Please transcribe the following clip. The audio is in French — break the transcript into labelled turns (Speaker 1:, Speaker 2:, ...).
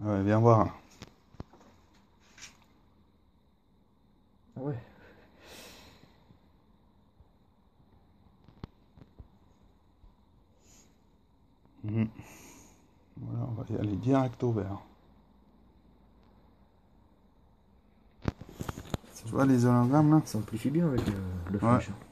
Speaker 1: Ouais, viens voir.
Speaker 2: Ah ouais.
Speaker 1: Mhm. Voilà, on va y aller direct au vert. Tu vois les hologrammes là
Speaker 2: Ça amplifie bien avec le, le
Speaker 1: Ouais.
Speaker 2: flash. Hein.